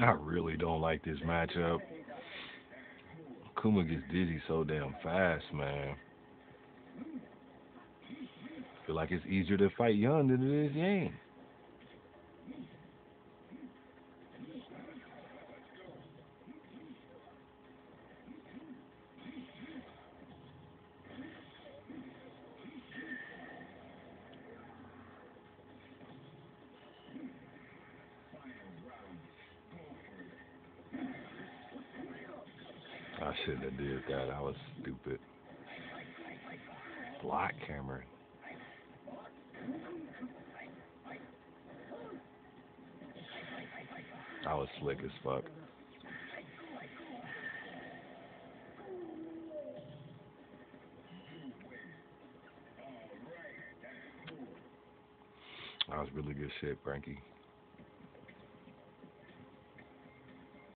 I really don't like this matchup. Kuma gets dizzy so damn fast, man. Feel like it's easier to fight Yun than it is Yang. I shouldn't have did that. I was stupid. Block Cameron. I was slick as fuck. That was really good shit, Frankie.